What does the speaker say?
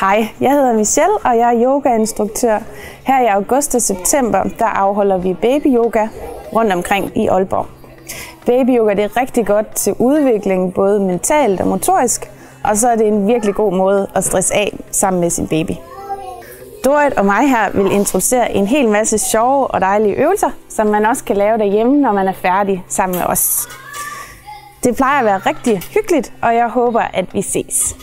Hej, jeg hedder Michelle, og jeg er yogainstruktør. Her i august og september, der afholder vi baby yoga rundt omkring i Aalborg. Baby yoga det er rigtig godt til udvikling, både mentalt og motorisk, og så er det en virkelig god måde at stresse af sammen med sin baby. Dorit og mig her vil introducere en hel masse sjove og dejlige øvelser, som man også kan lave derhjemme, når man er færdig sammen med os. Det plejer at være rigtig hyggeligt, og jeg håber, at vi ses.